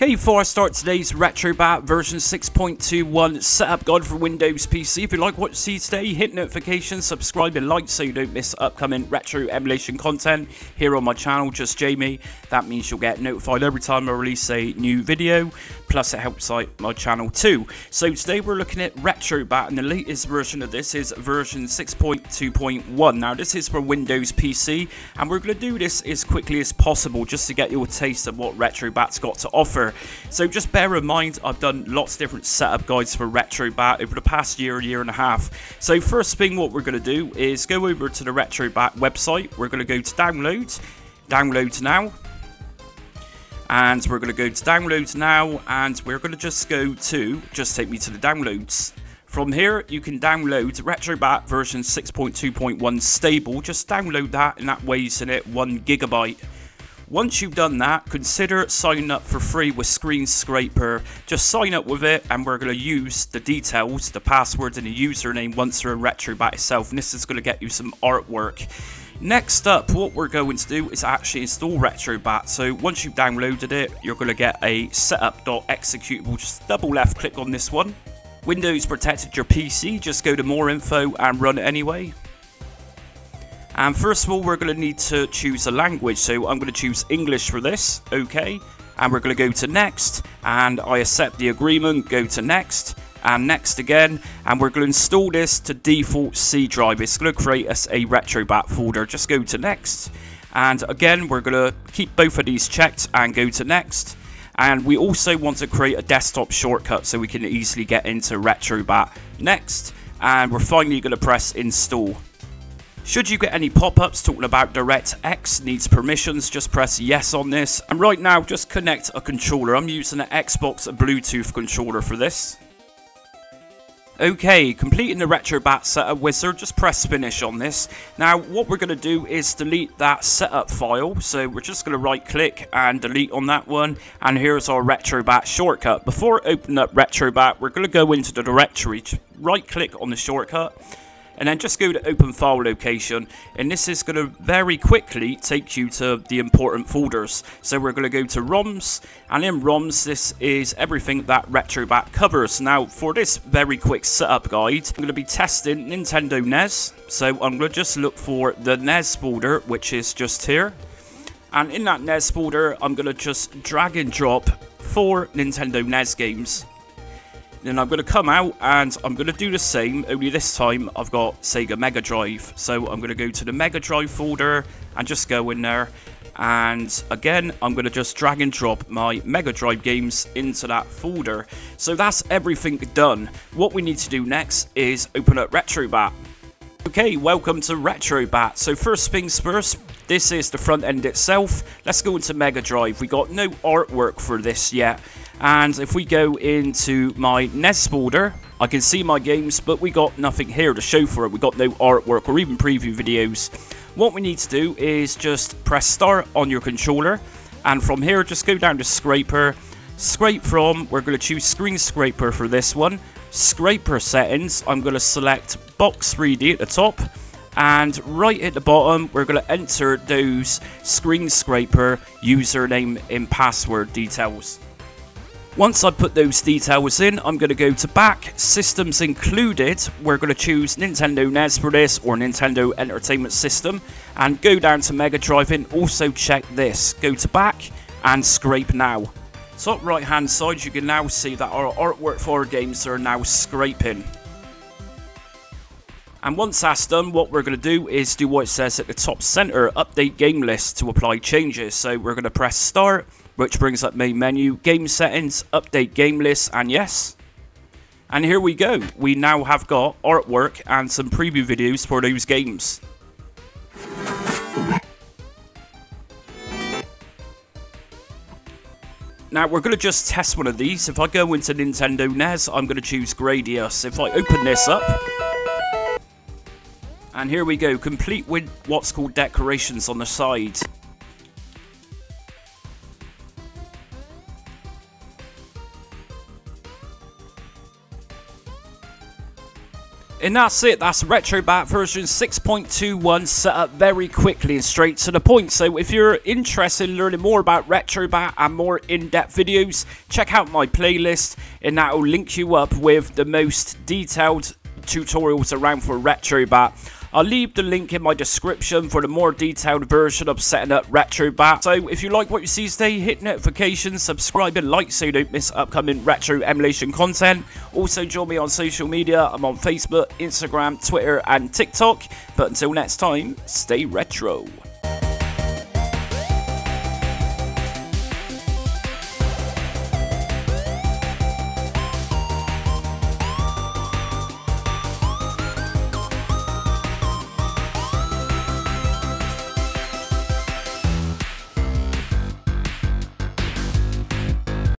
Okay, before I start today's RetroBat version 6.21 setup guide for Windows PC, if you like what you see today, hit notifications, subscribe and like so you don't miss upcoming retro emulation content here on my channel, just Jamie. That means you'll get notified every time I release a new video, plus it helps out my channel too. So today we're looking at RetroBat and the latest version of this is version 6.2.1. Now this is for Windows PC and we're going to do this as quickly as possible just to get you a taste of what RetroBat's got to offer offer. So just bear in mind, I've done lots of different setup guides for RetroBat over the past year, year and a half. So first thing what we're going to do is go over to the RetroBat website. We're going to go to download, download now. And we're going to go to download now and we're going to just go to, just take me to the downloads. From here, you can download RetroBat version 6.2.1 stable. Just download that and that weighs in it one gigabyte. Once you've done that, consider signing up for free with Screen Scraper. Just sign up with it and we're going to use the details, the password and the username once you're in RetroBat itself. And this is going to get you some artwork. Next up, what we're going to do is actually install RetroBat. So once you've downloaded it, you're going to get a setup.executable. Just double left click on this one. Windows protected your PC, just go to more info and run it anyway. And first of all, we're going to need to choose a language. So I'm going to choose English for this. Okay. And we're going to go to next. And I accept the agreement. Go to next. And next again. And we're going to install this to default C drive. It's going to create us a RetroBat folder. Just go to next. And again, we're going to keep both of these checked and go to next. And we also want to create a desktop shortcut so we can easily get into RetroBat. Next. And we're finally going to press install. Should you get any pop-ups talking about DirectX needs permissions, just press yes on this. And right now, just connect a controller. I'm using an Xbox Bluetooth controller for this. Okay, completing the RetroBat setup wizard, just press finish on this. Now, what we're going to do is delete that setup file. So we're just going to right click and delete on that one. And here's our RetroBat shortcut. Before opening up RetroBat, we're going to go into the directory, right click on the shortcut and then just go to open file location and this is going to very quickly take you to the important folders. So we're going to go to ROMs and in ROMs this is everything that RetroBat covers. Now for this very quick setup guide I'm going to be testing Nintendo NES so I'm going to just look for the NES folder which is just here. And in that NES folder I'm going to just drag and drop four Nintendo NES games then I'm going to come out and I'm going to do the same, only this time I've got Sega Mega Drive. So I'm going to go to the Mega Drive folder and just go in there. And again, I'm going to just drag and drop my Mega Drive games into that folder. So that's everything done. What we need to do next is open up RetroBat. Okay, welcome to RetroBat. So first things first, this is the front end itself. Let's go into Mega Drive. We got no artwork for this yet. And if we go into my NES folder, I can see my games, but we got nothing here to show for it. We got no artwork or even preview videos. What we need to do is just press start on your controller. And from here, just go down to scraper. Scrape from, we're going to choose screen scraper for this one. Scraper settings, I'm going to select box 3D at the top. And right at the bottom, we're going to enter those screen scraper username and password details. Once I put those details in, I'm going to go to back, systems included, we're going to choose Nintendo NES for this or Nintendo Entertainment System and go down to Mega Drive and also check this. Go to back and scrape now. Top right hand side you can now see that our artwork for our games are now scraping. And once that's done, what we're going to do is do what it says at the top center, update game list to apply changes. So we're going to press start, which brings up main menu, game settings, update game list, and yes. And here we go. We now have got artwork and some preview videos for those games. Now we're going to just test one of these. If I go into Nintendo NES, I'm going to choose Gradius. If I open this up, and here we go, complete with what's called decorations on the side. And that's it, that's RetroBat version 6.21 set up very quickly and straight to the point. So if you're interested in learning more about RetroBat and more in-depth videos, check out my playlist and that will link you up with the most detailed tutorials around for RetroBat. I'll leave the link in my description for the more detailed version of setting up RetroBat. So if you like what you see today, hit notifications, subscribe and like so you don't miss upcoming retro emulation content. Also join me on social media. I'm on Facebook, Instagram, Twitter and TikTok. But until next time, stay retro.